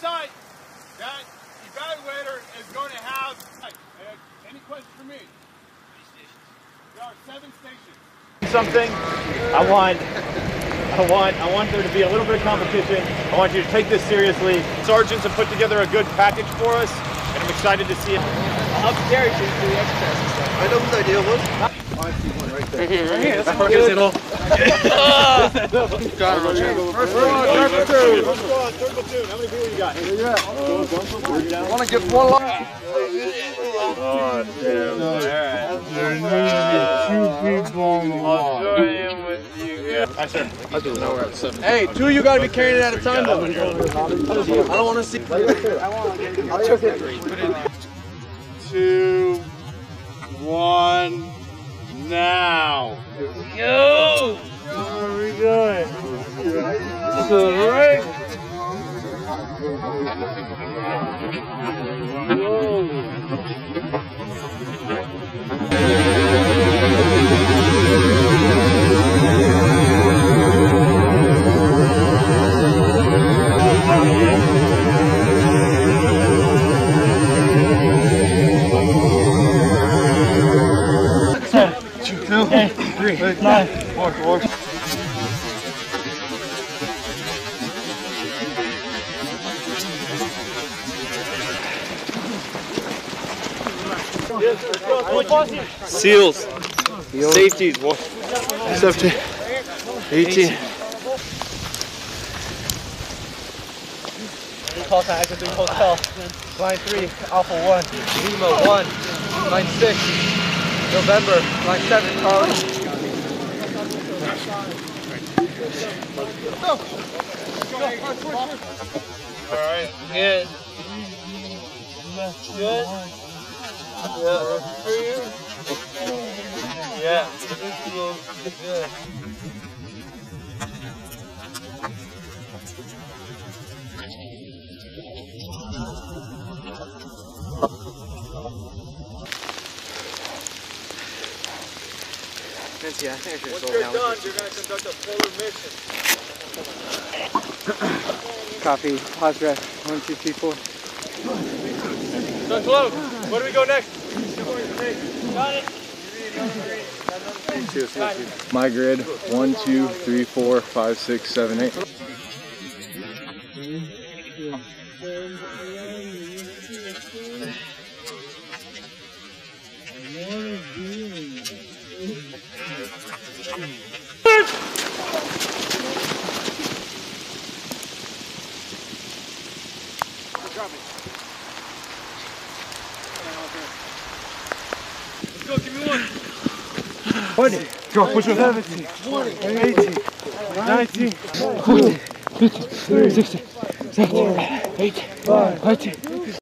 site that evaluator is going to have. Uh, any questions for me? There are seven stations. Something. I want. I want. I want there to be a little bit of competition. I want you to take this seriously. Sergeants have put together a good package for us, and I'm excited to see it. I'll help Gary to the exercise and stuff. I know whose idea it was. Right here, right here. That's personal. First one, third platoon. First one, third platoon. How many people you got? I want to get one line. Hey, two of you gotta be carrying it at a time though. I don't want to see. I'll check it. Two, one, now. Go! How are we doing? All right. Seals. Safeties. One. 17, 18. Call sign, action 3, post call. Line 3, Alpha 1, Lima 1, line 6, November, line 7, Charlie. Good. Yeah. Nancy, I think I should Once slow you're down. done, you're going to conduct a polar mission. Copy. Pause rest. One, two, three, four. Dutch Low, where do we go next? Got it. My grid, one, two, three, four, five, six, seven, eight. Let's go, give me one. 20. Go, push your 17. 18. 19. 20. 15. 16. 17. 18. 19.